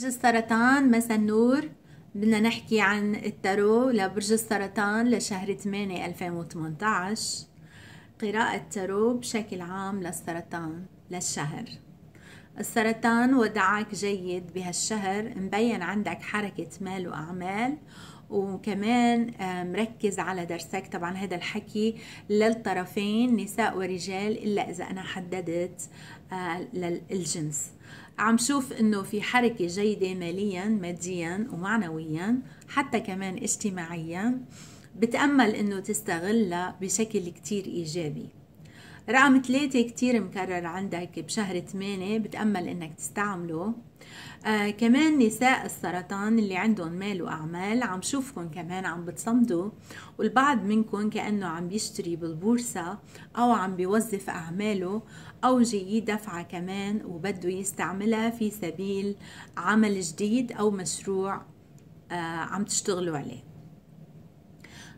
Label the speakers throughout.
Speaker 1: برج السرطان مساء النور. بدنا نحكي عن التارو لبرج السرطان لشهر 8 2018 قراءة تارو بشكل عام للسرطان للشهر. السرطان ودعك جيد بهالشهر مبين عندك حركة مال وأعمال وكمان مركز على درسك. طبعا هذا الحكي للطرفين نساء ورجال إلا إذا أنا حددت آه، للجنس عم شوف إنه في حركة جيدة ماليا ماديا ومعنويا حتى كمان اجتماعيا بتأمل إنه تستغلها بشكل كتير إيجابي. رقم ثلاثة كتير مكرر عندك بشهر ثمانية بتأمل إنك تستعمله. آه كمان نساء السرطان اللي عندهم مال وأعمال عم شوفكم كمان عم بتصمدوا والبعض منكم كأنه عم بيشتري بالبورصة أو عم بيوظف أعماله أو جاي دفعة كمان وبده يستعملها في سبيل عمل جديد أو مشروع آه عم تشتغلوا عليه.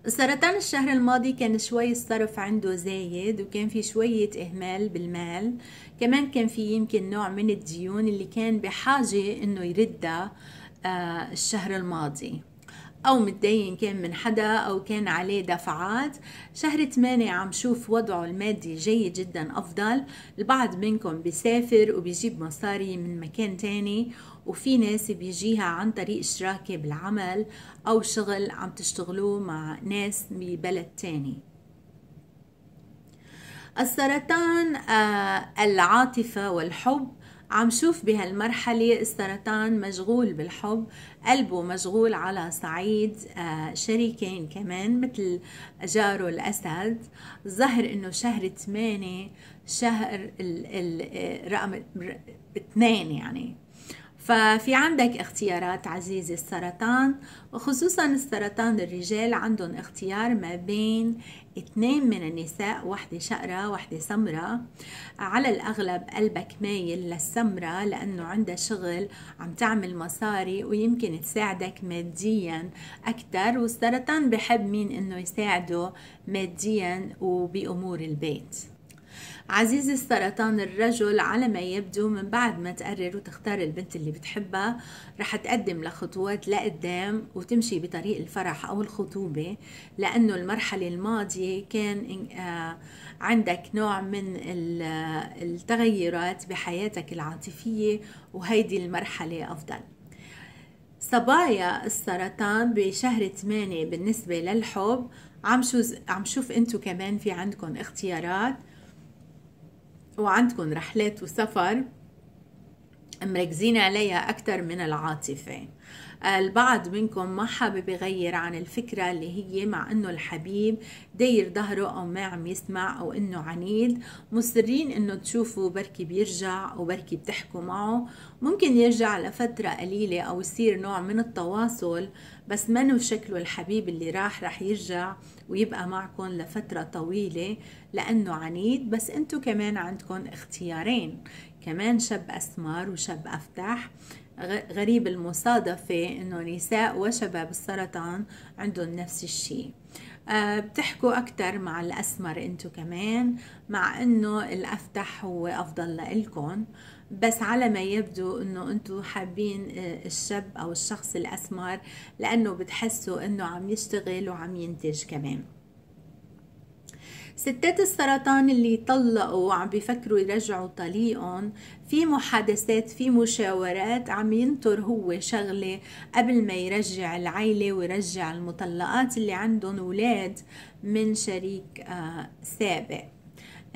Speaker 1: السرطان الشهر الماضي كان شوي الصرف عنده زايد وكان في شوية إهمال بالمال. كمان كان في يمكن نوع من الديون اللي كان بحاجة إنه يردها آه الشهر الماضي. أو متدين كان من حدا أو كان عليه دفعات. شهر 8 عم شوف وضعه المادي جيد جدا أفضل. البعض منكم بيسافر وبيجيب مصاري من مكان تاني. وفي ناس بيجيها عن طريق شراكة بالعمل أو شغل عم تشتغلوه مع ناس ببلد تاني. السرطان آه العاطفة والحب. عم شوف بهالمرحلة السرطان مشغول بالحب قلبه مشغول على صعيد آه، شريكين كمان مثل جاره الأسد. ظهر إنه شهر 8 شهر الرقم آه، اثنين يعني. ففي عندك اختيارات عزيزي السرطان وخصوصا السرطان الرجال عندهم اختيار ما بين اثنين من النساء واحدة شقرة واحدة سمرة. على الأغلب قلبك مايل للسمرة لأنه عندها شغل عم تعمل مصاري ويمكن تساعدك ماديا أكثر والسرطان بحب مين إنه يساعده ماديا وبأمور البيت. عزيزي السرطان الرجل على ما يبدو من بعد ما تقرر وتختار البنت اللي بتحبها رح تقدم لخطوات لقدام وتمشي بطريق الفرح أو الخطوبة لأنه المرحلة الماضية كان آه، عندك نوع من التغيرات بحياتك العاطفية وهيدي المرحلة أفضل. صبايا السرطان بشهر 8 بالنسبة للحب عم عم شوف انتو كمان في عندكم اختيارات. وعندكم رحلات وسفر مركزين عليها أكثر من العاطفة البعض منكم ما حابب يغير عن الفكرة اللي هي مع إنه الحبيب داير ظهره أو ما عم يسمع أو إنه عنيد. مصرين إنه تشوفوا بركي بيرجع أو بركي بتحكوا معه. ممكن يرجع لفترة قليلة أو يصير نوع من التواصل بس منو شكله الحبيب اللي راح رح يرجع ويبقى معكم لفترة طويلة لأنه عنيد. بس إنتو كمان عندكم اختيارين. كمان شاب أسمر وشاب أفتح غريب المصادفة إنه نساء وشباب السرطان عندهم نفس الشيء. أه بتحكوا أكثر مع الأسمر أنتو كمان مع أنه الأفتح هو أفضل لإلكم بس على ما يبدو أنه أنتو حابين آه، الشاب أو الشخص الأسمر لأنه بتحسوا أنه عم يشتغل وعم ينتج كمان. ستات السرطان اللي طلقوا وعم بيفكروا يرجعوا طليقهم في محادثات في مشاورات عم ينطر هو شغلة قبل ما يرجع العيلة ويرجع المطلقات اللي عندهم أولاد من شريك آه سابق.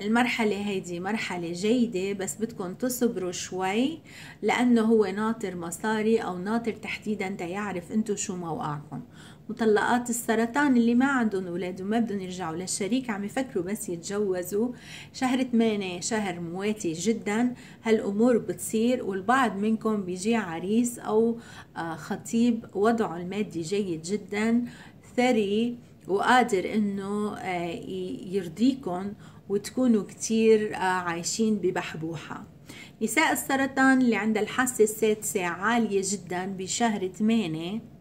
Speaker 1: المرحلة هيدي مرحلة جيدة بس بدكم تصبروا شوي لأنه هو ناطر مصاري أو ناطر تحديدا تيعرف أنتو شو موقعكم. مطلقات السرطان اللي ما عندهم أولاد وما بدهم يرجعوا للشريك عم يفكروا بس يتجوزوا. شهر 8 شهر مواتي جدا. هالأمور بتصير والبعض منكم بيجي عريس أو آه، خطيب. وضعه المادي جيد جدا ثري وقادر إنه آه، يرضيكم وتكونوا كتير آه، عايشين ببحبوحة. نساء السرطان اللي عندها الحاسة السادسة عالية جدا بشهر 8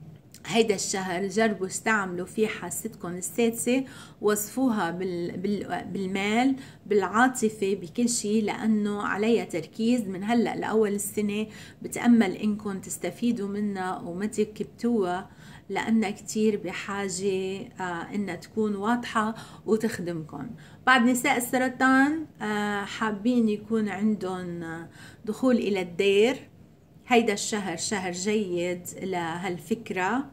Speaker 1: هيدا الشهر جربوا استعملوا فيه حاستكم السادسة وصفوها بال بال بالمال بالعاطفة بكل شيء لأنه عليها تركيز. من هلأ لأول السنة بتأمل إنكم تستفيدوا منها وما تكبتوها لأنها كتير بحاجة آه إنها تكون واضحة وتخدمكم. بعد نساء السرطان آه حابين يكون عندهم دخول إلى الدير. هيدا الشهر شهر جيد لهالفكرة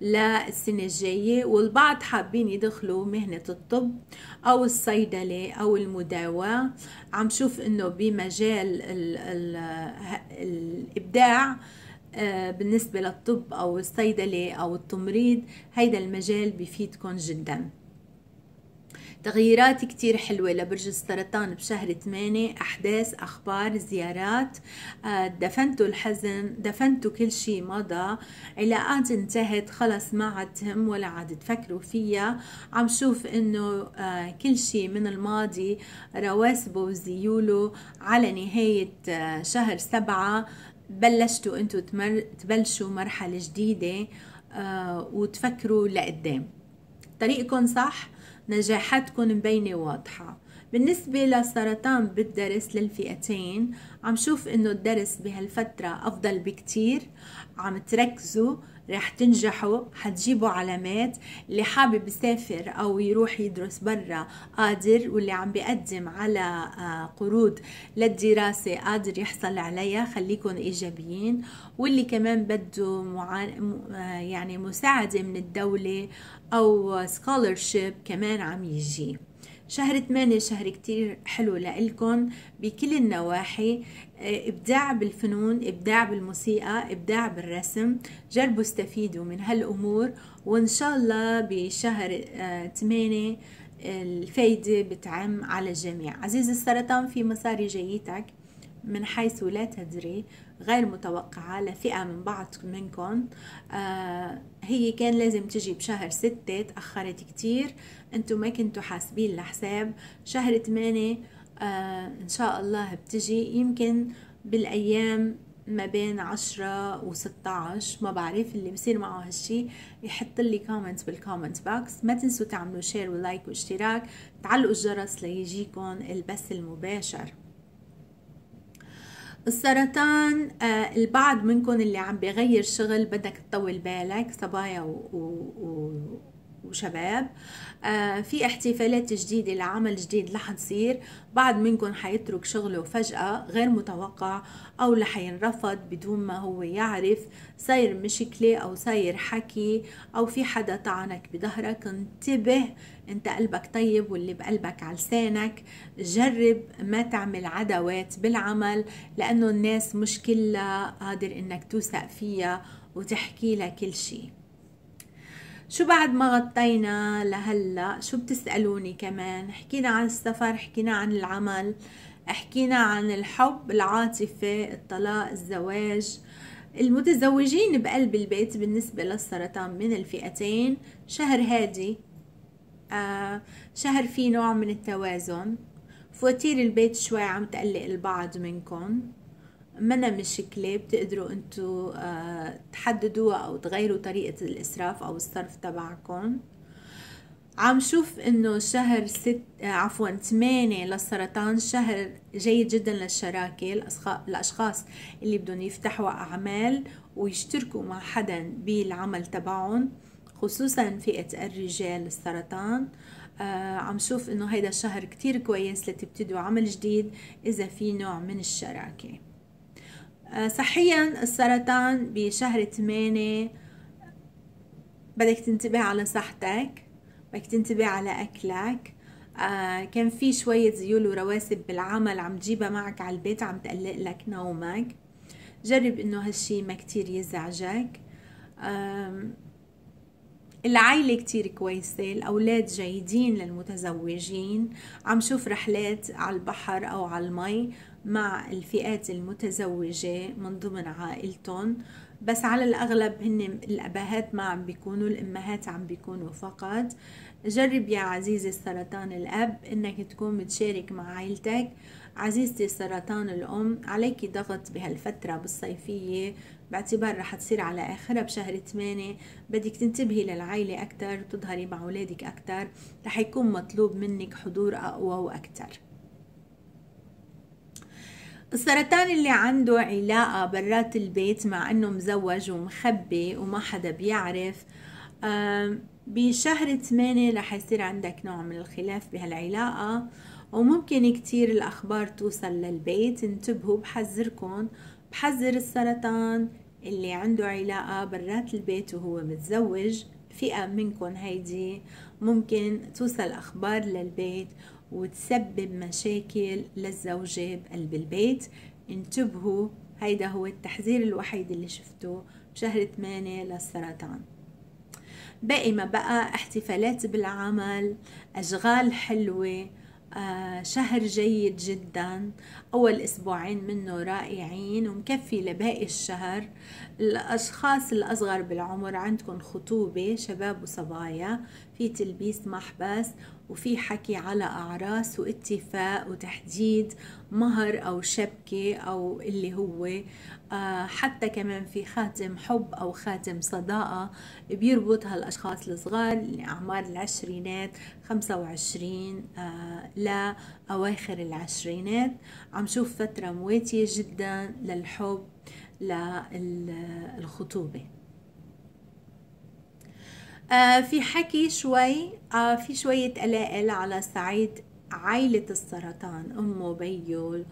Speaker 1: للسنة الجاية. والبعض حابين يدخلوا مهنة الطب أو الصيدلة أو المداواة عم شوف إنه بمجال ال ال الإبداع آه، بالنسبة للطب أو الصيدلة أو التمريض هيدا المجال بيفيدكم جداً. تغييرات كتير حلوة لبرج السرطان بشهر 8 أحداث أخبار زيارات. آه، دفنتوا الحزن دفنتوا كل شيء مضى. علاقات انتهت خلص ما عاد تهم ولا عاد تفكروا فيها. عم شوف إنه آه، كل شيء من الماضي رواسبه وزيوله. على نهاية آه، شهر سبعة بلشتوا إنتوا تبلشوا مرحلة جديدة وتفكروا لقدام. طريقكم صح؟ نجاحاتكم مبينة واضحة. بالنسبة للسرطان بالدرس للفئتين عم شوف إنه الدرس بهالفترة أفضل بكتير. عم تركزوا رح تنجحوا حتجيبوا علامات اللي حابب يسافر أو يروح يدرس برا قادر واللي عم بيقدم على آه، قروض للدراسة قادر يحصل عليها خليكم إيجابيين. واللي كمان بده معا... آه، يعني مساعدة من الدولة أو سكولرشيب كمان عم يجي. شهر 8 شهر كتير حلو لإلكن بكل النواحي. آه، إبداع بالفنون إبداع بالموسيقى إبداع بالرسم. جربوا استفيدوا من هالأمور. وإن شاء الله بشهر 8 آه، الفايدة بتعم على الجميع. عزيز السرطان في مصاري جيتك من حيث لا تدري. غير متوقعة لفئة من بعض منكم. آه هي كان لازم تجي بشهر ستة تأخرت كتير. انتو ما كنتوا حاسبين لحساب شهر ثمانية آه إن شاء الله بتجي. يمكن بالأيام ما بين عشرة وستة عشر ما بعرف اللي بصير معه هالشي. يحط لي comment بال comment box ما تنسوا تعملوا share و like واشتراك تعلقوا الجرس ليجيكم البث المباشر. السرطان آه البعض منكم اللي عم بيغير شغل بدك تطول بالك صبايا و, و, و وشباب. آه في احتفالات جديدة لعمل جديد رح تصير بعض منكم حيترك شغله فجأة غير متوقع أو رح ينرفض بدون ما هو يعرف. صاير مشكلة أو صاير حكي أو في حدا طعنك بظهرك انتبه أنت قلبك طيب واللي بقلبك على لسانك جرب ما تعمل عدوات بالعمل لأنه الناس مش كلها قادر إنك توثق فيها وتحكي لها كل شيء شو بعد ما غطينا لهلا؟ شو بتسألوني كمان؟ حكينا عن السفر حكينا عن العمل حكينا عن الحب العاطفة الطلاق الزواج. المتزوجين بقلب البيت بالنسبة للسرطان من الفئتين. شهر هادي آه شهر فيه نوع من التوازن. فواتير البيت شوي عم تقلق البعض منكم. منا مشكلة بتقدروا انتو آه تحددوا أو تغيروا طريقة الإسراف أو الصرف تبعكم. عم شوف إنه شهر ست آه عفوا ثمانية للسرطان شهر جيد جدا للشراكة الاشخاص اللي بدهم يفتحوا أعمال ويشتركوا مع حدا بالعمل تبعهم خصوصا فئة الرجال السرطان آه عم شوف إنه هيدا الشهر كتير كويس لتبتدوا عمل جديد إذا في نوع من الشراكة. صحيا السرطان بشهر 8 بدك تنتبه على صحتك بدك تنتبه على أكلك. آه كان في شوية زيول ورواسب بالعمل عم تجيبها معك على البيت عم تقلق لك نومك. جرب إنه هالشي ما كتير يزعجك. العائلة كتير كويسة الأولاد جيدين للمتزوجين. عم شوف رحلات على البحر أو على المي. مع الفئات المتزوجة من ضمن عائلتهم بس على الأغلب هن الأباهات ما عم بيكونوا الأمهات عم بيكونوا فقط. جرب يا عزيزي السرطان الأب إنك تكون متشارك مع عائلتك. عزيزتي سرطان الأم عليك ضغط بهالفترة بالصيفية. باعتبار رح تصير على آخرها بشهر 8 بدك تنتبهي للعائلة أكتر وتظهري مع أولادك أكتر. رح يكون مطلوب منك حضور أقوى وأكتر. السرطان اللي عنده علاقة برات البيت مع إنه مزوج ومخبي وما حدا بيعرف بشهر 8 رح يصير عندك نوع من الخلاف بهالعلاقة. وممكن كتير الأخبار توصل للبيت انتبهوا بحذركم بحذر السرطان اللي عنده علاقة برات البيت وهو متزوج. فئة منكم هيدي ممكن توصل أخبار للبيت وتسبب مشاكل للزوجة بقلب البيت. انتبهوا هيدا هو التحذير الوحيد اللي شفته بشهر 8 للسرطان. باقي ما بقى احتفالات بالعمل أشغال حلوة آه شهر جيد جدا. أول أسبوعين منه رائعين ومكفي لباقي الشهر. الأشخاص الأصغر بالعمر عندكم خطوبة شباب وصبايا. في تلبيس محبس وفي حكي على أعراس واتفاق وتحديد مهر أو شبكة أو اللي هو آه حتى كمان في خاتم حب أو خاتم صداقة بيربط هالأشخاص الصغار لأعمار العشرينات خمسة وعشرين آه لأواخر العشرينات. عم شوف فترة مواتية جدا للحب للخطوبة. آه في حكي شوي آه في شوية قلائل على صعيد عائلة السرطان أمه بيو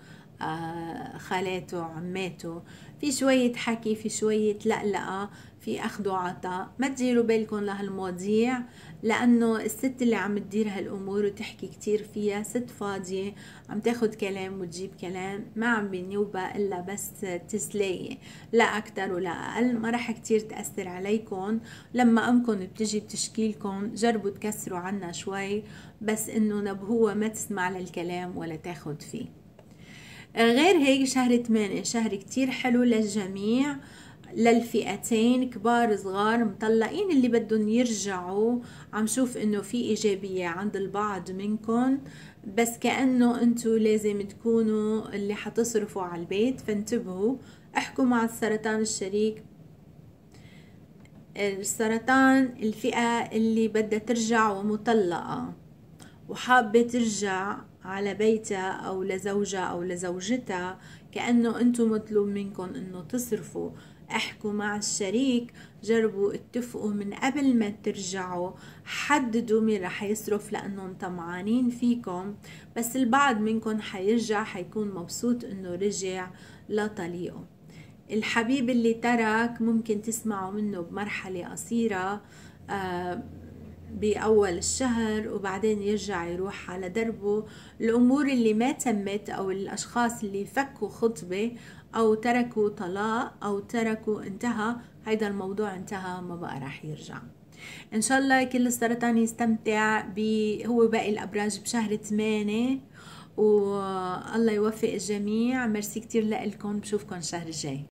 Speaker 1: آه خالاته عماته. في شوية حكي في شوية لقلقة في أخذ وعطاء. ما تديروا بالكم لهالمواضيع لأنه الست اللي عم تدير هالأمور وتحكي كتير فيها ست فاضية عم تاخد كلام وتجيب كلام ما عم بنيوبها إلا بس تسلاية لا أكتر ولا أقل. ما رح كتير تأثر عليكم. لما أمكم بتجي بتشكيلكم جربوا تكسروا عنا شوي بس إنه نبهوها ما تسمع للكلام ولا تاخد فيه. غير هيك شهر 8 شهر كتير حلو للجميع للفئتين كبار صغار مطلقين اللي بدهم يرجعوا. عم شوف إنه في إيجابية عند البعض منكم بس كأنه أنتو لازم تكونوا اللي حتصرفوا على البيت. فانتبهوا احكوا مع السرطان الشريك. السرطان الفئة اللي بدها ترجع ومطلقة وحابة ترجع على بيتها أو لزوجها أو لزوجتها كأنه أنتم مطلوب منكم أنه تصرفوا. احكوا مع الشريك جربوا اتفقوا من قبل ما ترجعوا. حددوا مين رح يصرف لأنهم طمعانين فيكم. بس البعض منكم حيرجع حيكون مبسوط إنه رجع لطليقه. الحبيب اللي ترك ممكن تسمعوا منه بمرحلة قصيرة. آه بأول الشهر وبعدين يرجع يروح على دربه. الأمور اللي ما تمت أو الأشخاص اللي فكوا خطبة أو تركوا طلاق أو تركوا انتهى هيدا الموضوع انتهى ما بقى راح يرجع. إن شاء الله كل السرطان يستمتع هو باقي الأبراج بشهر 8 والله يوفق الجميع. ميرسي كتير لكم بشوفكم الشهر الجاي.